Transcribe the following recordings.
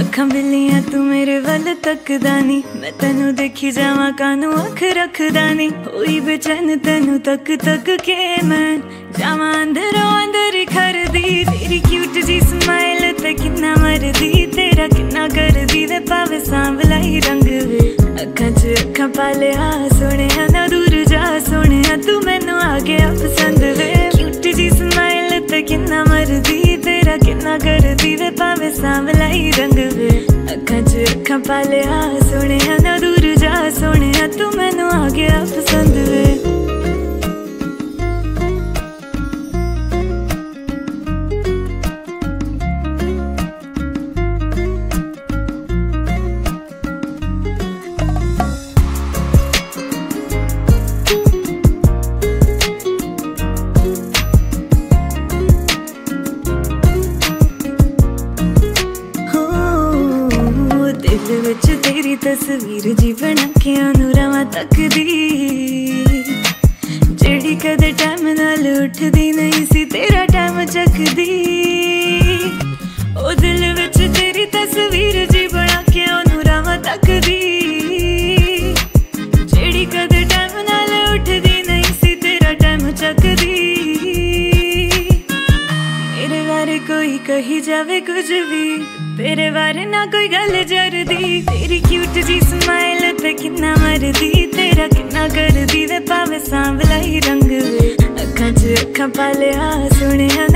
ਅੱਖਾਂ ਬਿੱਲੀਆਂ ਤੂੰ ਮੇਰੇ ਵੱਲ ਤੱਕਦਾ ਨਹੀਂ ਮੈਂ ਤੈਨੂੰ ਦੇਖੀ ਜਾਵਾਂ, ਕਾਨੂੰ ਅੱਖ ਰੱਖਦਾ ਨਹੀਂ ਹੋਈ ਬੇਚੈਨ ਤੈਨੂੰ ਤੱਕ ਤੱਕ ਕੇ ਮੈਂ ਜਾਵਾਂ ਅੰਦਰੋਂ, ਅੰਦਰ ਖਰਦੀ ਅੱਖਾਂ 'ਚ ਅੱਖਾਂ ਪਾ ਲਿਆ, ਸੋਹਣਿਆ ਨਾ ਦੂਰ ਜਾ, ਸੋਹਣਿਆ ਤੂੰ ਮੈਨੂੰ ਆ ਗਿਆ ਪਸੰਦ ਵੇ ਕਿਊਟ ਜੀ ਸਮਾਈਲ ਤੇ ਕਿੰਨਾ ਮਰਦੀ, ਤੇਰਾ ਕਿੰਨਾ ਕਰਦੀ ਵੇ ਪਾਵੇ ਸਾਂਵਲਾ ਹੀ ਰੰਗ ਵੇ। ਅੱਖਾਂ 'ਚ ਅੱਖਾਂ ਪਾ ਲਿਆ, ਸੋਹਣਿਆ ਨਾ ਤਸਵੀਰ ਜੀ ਬਣਾ ਕੇ ਅਨੁਰਾਵਾਂ ਤੱਕਦੀ। ਜਿਹੜੀ ਕਦੇ ਟਾਈਮ ਨਾਲ ਉੱਠਦੀ ਨਹੀਂ ਸੀ, ਤੇਰਾ ਟਾਈਮ ਚੱਕਦੀ। ਉਹ ਦਿਲ ਵਿੱਚ ਤੇਰੀ ਤਸਵੀਰ ਜੀ ਕੋਈ ਕਹੀ ਜਾਵੇ ਕੁਝ ਵੀ। ਤੇਰੇ ਬਾਰੇ ਨਾ ਕੋਈ ਗੱਲ ਜਰਦੀ। ਤੇਰੀ ਕਿਊਟ ਜੀ ਸਮਾਈਲ ਤੇ ਕਿੰਨਾ ਮਰਦੀ। ਤੇਰਾ ਕਿੰਨਾ ਕਰਦੀ ਵੇ ਪਾਵੇ ਸਾਂਵਲਾ ਹੀ ਰੰਗ ਵੇ। ਅੱਖਾਂ 'ਚ ਅੱਖਾਂ ਪਾ ਲਿਆ ਸੋਹਣਿਆ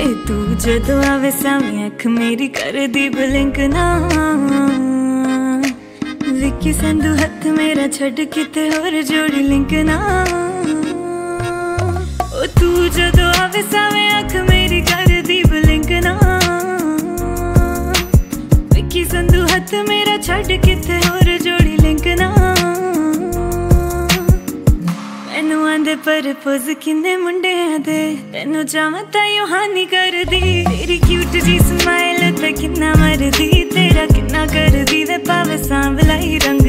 ਏ ਤੂੰ ਜਦੋਂ ਆਵੇ ਸਾਵੇਂ ਅੱਖ ਮੇਰੀ ਕਰਦੀ ਬਲਿੰਕ ਨਾ। ਵਿੱਕੀ ਸੰਧੂ ਹੱਥ ਮੇਰਾ ਛੱਡ ਕਿਤੇ ਹੋਰ ਜੋੜੀ ਲਿੰਕ ਨਾ। ਓ ਤੂੰ ਜਦੋਂ ਆਵੇ ਸਾਵੇਂ ਅੱਖ ਮੇਰੀ ਕਰਦੀ ਬਲਿੰਕ ਨਾ। ਵਿੱਕੀ ਸੰਧੂ ਹੱਥ ਮੇਰਾ ਛੱਡ ਕਿਤੇ ਮੈਨੂੰ ਪਰ ਪੋਜ਼ ਕਿੰਨੇ ਮੁੰਡਿਆਂ ਦੇ? ਤੈਨੂੰ ਚਾਹਾਂ ਤਾਂ ਯੋ ਹਾਨੀ ਕਰਦੀ। ਤੇਰੀ ਕਿਊਟ ਜੀ ਸਮਾਈਲ ਤੇ ਕਿੰਨਾ ਮਰਦੀ। ਤੇਰਾ ਕਿੰਨਾ ਕਰਦੀ। ਵੇ ਪਾਵੇ ਸਾਂਵਲਾ ਹੀ ਰੰਗ